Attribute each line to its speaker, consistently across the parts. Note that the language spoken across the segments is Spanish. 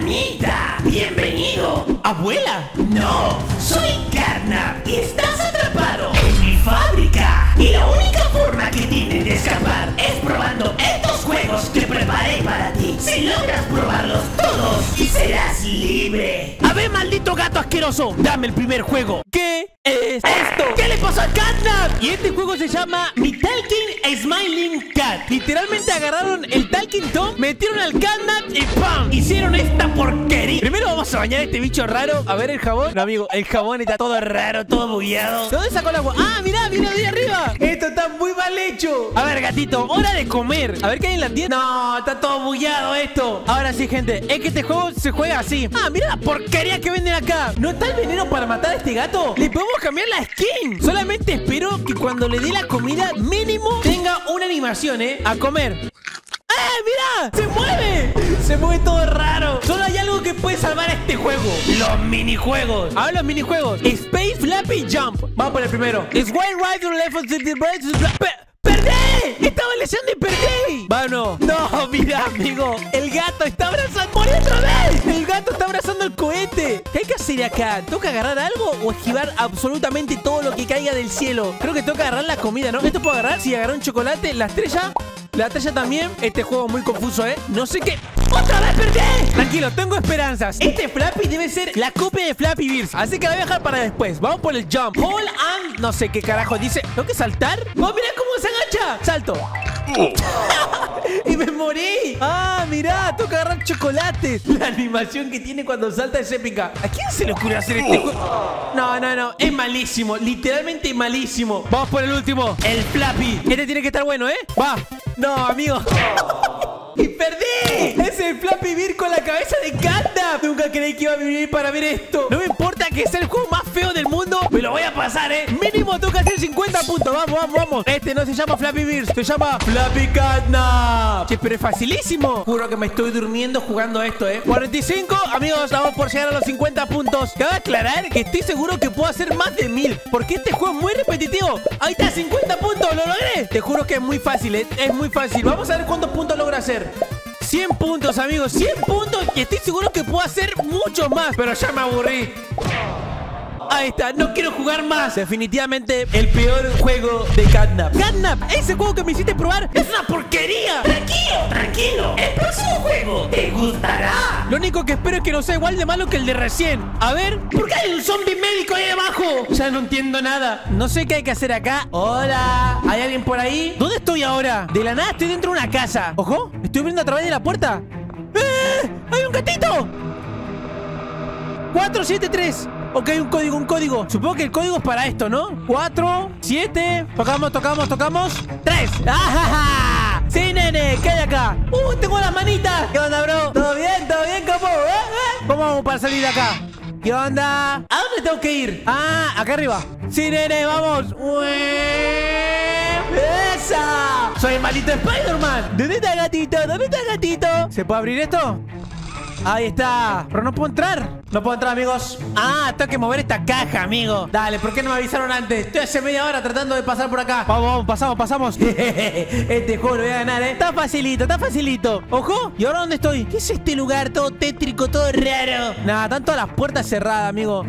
Speaker 1: Abuelita, bienvenido.
Speaker 2: ¿Abuela?
Speaker 1: No, soy Si logras probarlos todos, serás libre.
Speaker 2: A ver, maldito gato asqueroso, dame el primer juego. ¿Qué es esto? ¿Qué le pasó a Catnap? Y este juego se llama Mi Talking Smiling Cat. Literalmente agarraron el Talking Tom, metieron al Catnap y ¡pam! Hicieron esta porquería. Primero vamos a bañar a este bicho raro. A ver el jabón. No, amigo, el jabón está todo raro, todo bugueado. ¿De dónde sacó el agua? ¡Ah, mirá, viene de ahí arriba! Esto está muy hecho. A ver, gatito, hora de comer. A ver qué hay en la tienda. No, está todo bugueado esto. Ahora sí, gente, es que este juego se juega así. Ah, mira la porquería que venden acá. ¿No está el veneno para matar a este gato? Le podemos cambiar la skin. Solamente espero que cuando le dé la comida mínimo tenga una animación, ¿eh? A comer. ¡Eh, mira! ¡Se mueve! Se mueve todo raro. Solo hay algo que puede salvar a este juego. Los minijuegos. A ver los minijuegos. Space Flappy Jump. Vamos por el primero. Es Wild Ride on left of the ¡Perdí! Estaba leyendo y perdí. Bueno, no, mira, amigo. El gato está abrazando. ¡Morí otra vez! El gato está abrazando el cohete. ¿Qué hay que hacer acá? ¿Toca agarrar algo o esquivar absolutamente todo lo que caiga del cielo? Creo que toca agarrar la comida, ¿no? ¿Esto puedo agarrar? Si agarré un chocolate, la estrella. La estrella también. Este juego es muy confuso, ¿eh? No sé qué. ¡Otra vez perdí! Tranquilo, tengo esperanzas. Este Flappy debe ser la copia de Flappy Birds. Así que la voy a dejar para después. Vamos por el jump. Hold and... No sé qué carajo dice. ¿Tengo que saltar? ¡Oh, mira cómo se agacha! Salto. Y me morí. Ah, mirá, toca agarrar chocolates. La animación que tiene cuando salta es épica. ¿A quién se le ocurre hacer este juego? No, no, no. Es malísimo. Literalmente malísimo. Vamos por el último. El Flappy. Este tiene que estar bueno, ¿eh? Va. No, amigo. ¡Y perdí! Es el Flappy Bear con la cabeza de Catnap. Nunca creí que iba a vivir para ver esto. No me importa que sea el juego más feo del lo voy a pasar, ¿eh? Mínimo tengo que hacer 50 puntos. Vamos, vamos, vamos. Este no se llama Flappy Bear. Se llama Flappy Catnap. Che, pero es facilísimo. Juro que me estoy durmiendo jugando esto, ¿eh? 45. Amigos, vamos por llegar a los 50 puntos. Cabe aclarar que estoy seguro que puedo hacer más de 1000. Porque este juego es muy repetitivo. Ahí está, 50 puntos. Lo logré. Te juro que es muy fácil, ¿eh? Es muy fácil. Vamos a ver cuántos puntos logra hacer. 100 puntos, amigos, 100 puntos Y estoy seguro que puedo hacer mucho más Pero ya me aburrí Ahí está, no quiero jugar más. Definitivamente el peor juego de Catnap. Catnap, ese juego que me hiciste probar Es una porquería.
Speaker 1: Tranquilo, tranquilo. El próximo juego te gustará
Speaker 2: Lo único que espero es que no sea igual de malo que el de recién. A ver, ¿por qué hay un zombie médico ahí abajo? Ya no entiendo nada. No sé qué hay que hacer acá. Hola, ¿hay alguien por ahí? ¿Dónde estoy ahora? De la nada estoy dentro de una casa. Ojo, estoy viendo a través de la puerta ¡Eh! ¡Hay un gatito! 473 Ok, un código, un código Supongo que el código es para esto, ¿no? 4, 7 Tocamos, tocamos, tocamos 3 ¡Ajaja! ¡Sí, nene! ¿Qué hay acá? ¡Uh! ¡Tengo las manitas! ¿Qué onda, bro? ¿Todo bien? ¿Todo bien, capo? ¿Eh? ¿Eh? ¿Cómo vamos para salir de acá? ¿Qué onda? ¿A dónde tengo que ir? Ah, acá arriba Sí, nene, vamos ¡Esa! Soy el maldito Spider-Man ¿Dónde está el gatito? ¿Dónde está el gatito? ¿Se puede abrir esto? Ahí está. Pero no puedo entrar. No puedo entrar, amigos. Ah, tengo que mover esta caja, amigo. Dale, ¿por qué no me avisaron antes? Estoy hace media hora tratando de pasar por acá. Vamos, vamos, pasamos, pasamos. este juego lo voy a ganar, ¿eh? Está facilito, está facilito. Ojo. ¿Y ahora dónde estoy? ¿Qué es este lugar todo tétrico, todo raro? Nada, están todas las puertas cerradas, amigo.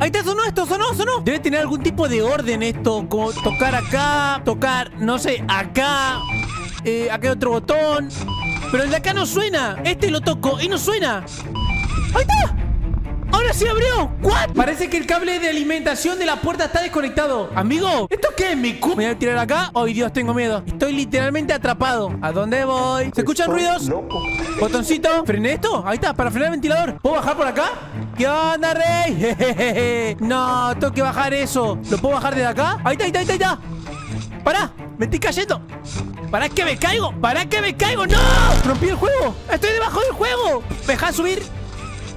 Speaker 2: Ahí está, sonó esto, sonó, sonó. Debe tener algún tipo de orden esto. Como tocar acá, tocar, no sé, acá. Eh, acá hay otro botón. Pero el de acá no suena. Este lo toco y no suena. ¡Ahí está! ¡Ahora sí abrió! ¿What? Parece que el cable de alimentación de la puerta está desconectado. Amigo, ¿esto qué es mi cu? ¿Me voy a tirar acá? ¡Ay, Dios, tengo miedo! Estoy literalmente atrapado. ¿A dónde voy? ¿Se escuchan ruidos? Botoncito. ¿Frené esto? Ahí está, para frenar el ventilador. ¿Puedo bajar por acá? ¿Qué onda, rey? Jejeje. No, tengo que bajar eso. ¿Lo puedo bajar desde acá? Ahí está, ahí está, ahí está. ¡Para! ¡Me estoy cayendo! ¿Para que me caigo? ¿Para que me caigo? ¡No! ¡Rompí el juego! ¡Estoy debajo del juego! ¿Me dejas subir?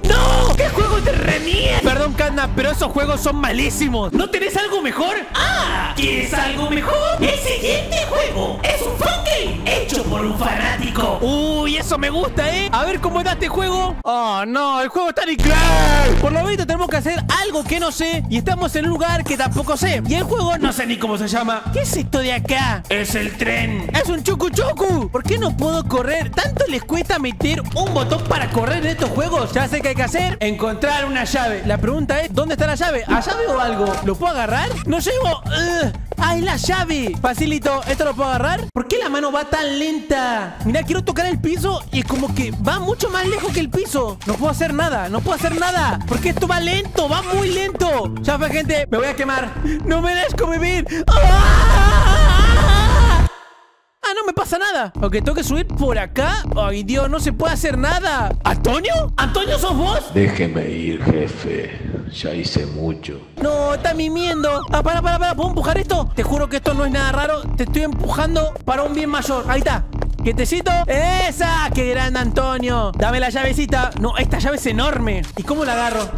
Speaker 2: ¡No! ¡Qué juego de remier! Perdón, Catnap, pero esos juegos son malísimos. ¿No tenés algo mejor?
Speaker 1: ¡Ah! ¿Quieres algo mejor? El siguiente juego es un game hecho por un fanático.
Speaker 2: Uy, eso me gusta, ¿eh? A ver cómo da este juego. Oh, no, el juego está en inglés. Por lo visto tenemos que hacer algo que no sé y estamos en un lugar que tampoco sé. Y el juego no sé ni cómo se llama. ¿Qué es esto de acá?
Speaker 1: Es el tren.
Speaker 2: ¡Es un chucu chucu! ¿Por qué no puedo correr? ¿Tanto les cuesta meter un botón para correr en estos juegos? Ya sé qué hay que hacer. Encontrar una llave. La pregunta es, ¿dónde está la llave? ¿A llave o algo? ¿Lo puedo agarrar? ¡No llego! ¡Ugh! ¡Ah, es la llave! Facilito, ¿esto lo puedo agarrar? ¿Por qué la mano va tan lenta? Mira, quiero tocar el piso y como que va mucho más lejos que el piso. No puedo hacer nada, no puedo hacer nada. Porque esto va lento, va muy lento. Ya fue, gente, me voy a quemar. No merezco vivir. ¡Ah! Pasa nada. Ok, tengo que subir por acá. Ay, Dios, no se puede hacer nada. ¿Antonio? ¿Antonio sos vos?
Speaker 3: Déjeme ir, jefe. Ya hice mucho.
Speaker 2: No, está mimiendo. Ah, para, para, para. ¿Puedo empujar esto? Te juro que esto no es nada raro. Te estoy empujando para un bien mayor. Ahí está. Quietecito. ¡Esa! ¡Qué grande, Antonio! Dame la llavecita. No, esta llave es enorme. ¿Y cómo la agarro?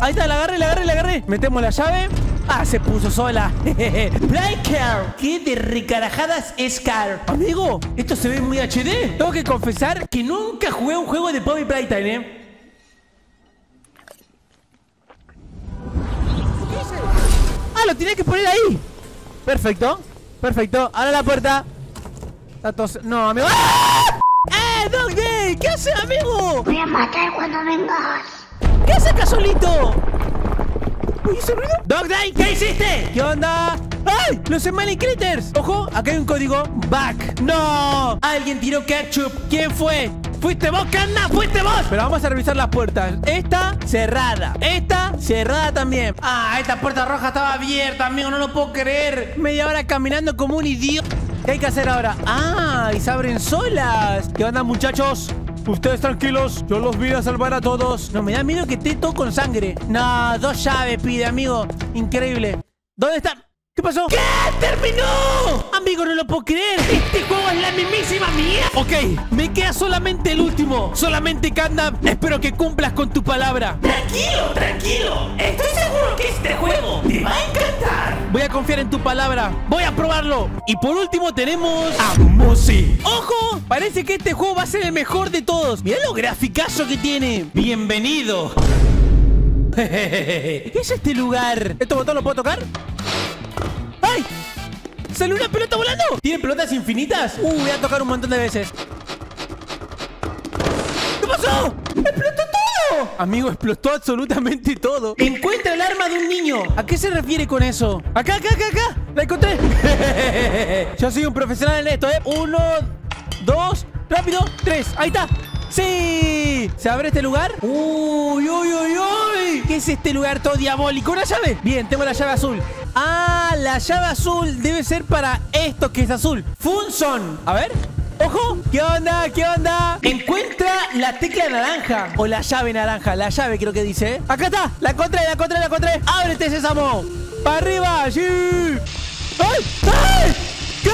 Speaker 2: Ahí está, la agarré, la agarré, la agarré. Metemos la llave. Ah, se puso sola. Car. ¿Qué de recarajadas es Car? Amigo, esto se ve muy HD. Tengo que confesar que nunca jugué un juego de Poppy Playtime, ¿eh? Ah, lo tenía que poner ahí. Perfecto. Perfecto. Ahora la puerta. No, amigo. ¡Ah! ¡Eh, Dog Day! ¿Qué haces, amigo?
Speaker 4: Voy a matar cuando vengas.
Speaker 2: ¿Qué haces acá solito? Uy, ¿ese ruido? Dog Day, ¿qué hiciste? ¿Qué onda? ¡Ay! ¡Los Smiling Critters! Ojo, acá hay un código. Back. ¡No! Alguien tiró ketchup. ¿Quién fue? ¿Fuiste vos, Canna? ¿Fuiste vos? Pero vamos a revisar las puertas. Esta, cerrada. Esta, cerrada también. Ah, esta puerta roja estaba abierta, amigo. No lo puedo creer. Media hora caminando como un idiota. ¿Qué hay que hacer ahora? ¡Ah! Y se abren solas. ¿Qué onda, muchachos? Ustedes tranquilos, yo los voy a salvar a todos. No, me da miedo que esté todo con sangre. No, dos llaves pide, amigo. Increíble. ¿Dónde están? ¿Qué pasó? ¿Qué? ¡Terminó! Amigo, no lo puedo creer. Este juego la mismísima mía. Ok, me queda solamente el último. Solamente Catnap. Espero que cumplas con tu palabra.
Speaker 1: Tranquilo, tranquilo. Estoy seguro que este juego te va a encantar.
Speaker 2: Voy a confiar en tu palabra. Voy a probarlo. Y por último tenemos a Musi. ¡Ojo! Parece que este juego va a ser el mejor de todos. Mira lo graficazo que tiene. Bienvenido. ¿Qué es este lugar? ¿Este botón lo puedo tocar? ¡Ay! ¡Salió una pelota volando! ¿Tiene pelotas infinitas? Uh, voy a tocar un montón de veces. ¿Qué pasó? ¡Explotó todo! Amigo, explotó absolutamente todo. Encuentra el arma de un niño. ¿A qué se refiere con eso? Acá, acá, acá, acá. La encontré. Yo soy un profesional en esto, ¿eh? Uno, dos, rápido, tres. Ahí está. ¡Sí! ¿Se abre este lugar? ¡Uy, uy, uy, uy! ¿Qué es este lugar todo diabólico? ¿Una llave? Bien, tengo la llave azul. Ah, la llave azul debe ser para esto que es azul. Funson. A ver. ¡Ojo! ¿Qué onda? ¿Qué onda? Encuentra la tecla naranja. O la llave naranja. La llave creo que dice. Acá está. La encontré, la encontré, la encontré. ¡Ábrete, sésamo! ¡Para arriba! ¡Sí! ¡Ay! ¡Ay! ¿Qué?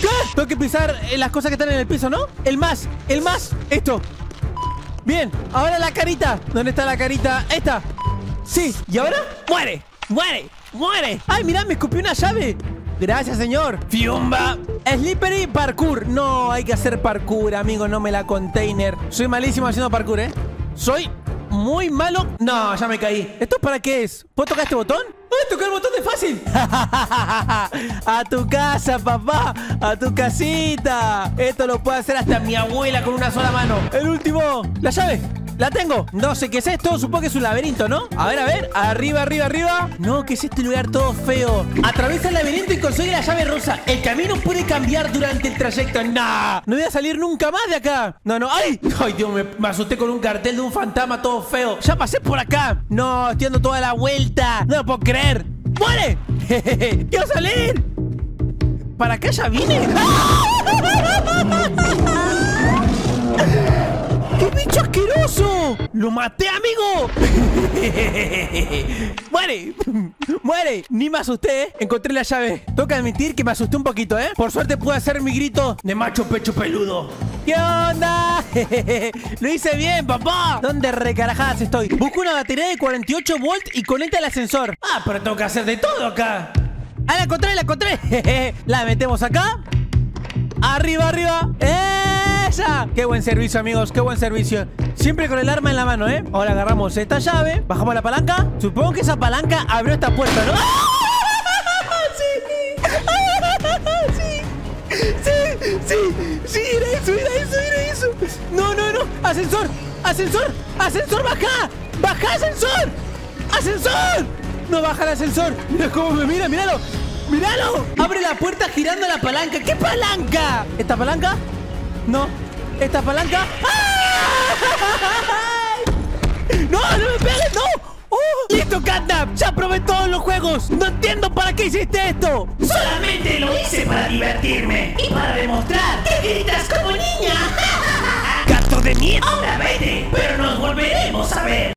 Speaker 2: ¿Qué? Tengo que pisar eh, las cosas que están en el piso, ¿no? El más, el más, esto. Bien, ahora la carita. ¿Dónde está la carita? Esta. Sí, ¿y ahora? ¡Muere! ¡Muere! ¡Muere! ¡Ay, mirá, me escupió una llave! Gracias, señor. Fiumba. Slippery parkour. No, hay que hacer parkour, amigo, no me la container. Soy malísimo haciendo parkour, ¿eh? Soy muy malo. No, ya me caí. ¿Esto para qué es? ¿Puedo tocar este botón? ¡Ay, tocar el botón de fácil! a tu casa, papá. A tu casita. Esto lo puede hacer hasta mi abuela con una sola mano. El último. La llave. La tengo. No sé qué es esto. Supongo que es un laberinto, ¿no? A ver, a ver. Arriba, arriba, arriba. No, ¿qué es este lugar todo feo? Atraviesa el laberinto y consigue la llave rosa. El camino puede cambiar durante el trayecto. ¡Nah! No voy a salir nunca más de acá. No, no. ¡Ay! ¡Ay, Dios! Me, me asusté con un cartel de un fantasma todo feo. Ya pasé por acá. No, estoy dando toda la vuelta. No lo puedo creer. ¡Muere! ¡Quiero salir! ¿Para acá ya vine? ¡Lo maté, amigo! ¡Muere! ¡Muere! Ni me asusté, ¿eh? Encontré la llave. Toca admitir que me asusté un poquito, ¿eh? Por suerte pude hacer mi grito de macho pecho peludo. ¿Qué onda? Lo hice bien, papá. ¿Dónde recarajadas estoy? Busco una batería de 48 volts y conecta el ascensor. Ah, pero tengo que hacer de todo acá. Ah, la encontré, la encontré. la metemos acá. Arriba, arriba. ¡Esa! Qué buen servicio, amigos. Qué buen servicio. Siempre con el arma en la mano, ¿eh? Ahora agarramos esta llave. Bajamos la palanca. Supongo que esa palanca abrió esta puerta, ¿no? ¡Ah! ¡Sí! ¡Sí! ¡Sí! ¡Sí! ¡Sí! ¡Era eso! ¡Era eso! ¡Era eso! ¡No, no, no! ¡Ascensor! ¡Ascensor! ¡Ascensor! ¡Baja! ¡Baja, ascensor! ¡Ascensor! ¡No baja el ascensor! ¡Mira cómo me mira! ¡Míralo! ¡Míralo! Abre la puerta girando la palanca. ¿Qué palanca? ¿Esta palanca? No. ¿Esta palanca? ¡Ay! ¡No, no me pegues! ¡No! Oh. ¡Listo, Catnap! ¡Ya probé todos los juegos! ¡No entiendo para qué hiciste esto!
Speaker 1: Solamente lo hice para divertirme y para demostrar que gritas como
Speaker 2: niña. ¡Gato de miedo! ¡Ahora vete! ¡Pero nos volveremos a ver!